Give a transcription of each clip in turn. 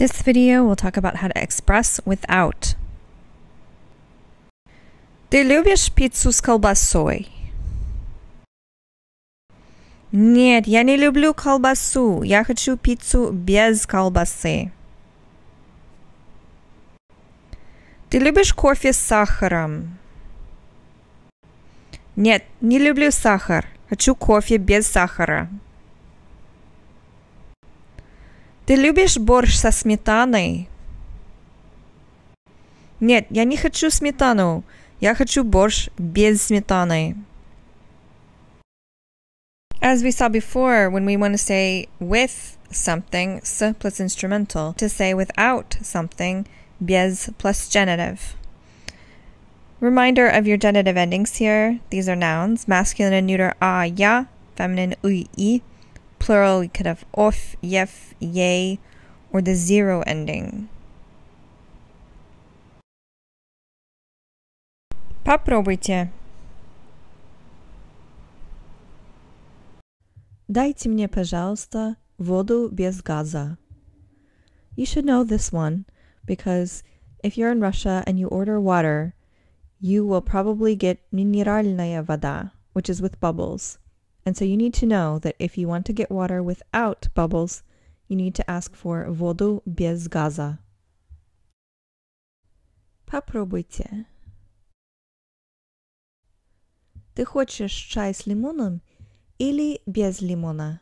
This video will talk about how to express without. Ты любишь пиццу с колбасой? Нет, я не люблю колбасу. Я хочу пиццу без колбасы. Ты любишь кофе с сахаром? Нет, не люблю сахар. Хочу кофе без сахара. Ты любишь борщ со сметаной? Нет, я не хочу сметану. Я хочу борщ без сметаны. As we saw before, when we want to say with something, s plus instrumental, to say without something, без plus genitive. Reminder of your genitive endings here. These are nouns, masculine and neuter a, ya, feminine ui, i, plural, you could have of, yef, ye, or the zero ending. Попробуйте. Дайте мне, пожалуйста, воду без газа. You should know this one because if you're in Russia and you order water, you will probably get минеральная вода, which is with bubbles. And so you need to know that if you want to get water without bubbles, you need to ask for воду без газа. Попробуйте. Ты хочешь чай с лимоном или без лимона?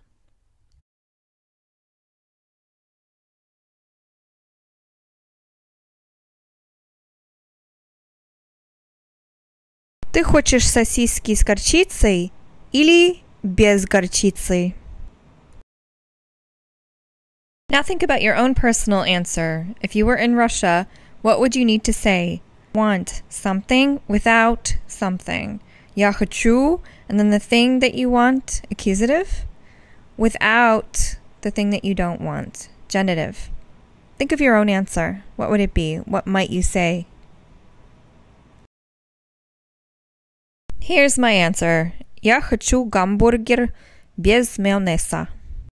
Ты хочешь сосиски с горчицей или без горчицы? Now think about your own personal answer. If you were in Russia, what would you need to say? Want something without something. Я хочу, and then the thing that you want, accusative, without the thing that you don't want, genitive. Think of your own answer. What would it be? What might you say? Here's my answer. Я хочу гамбургер без майонеза.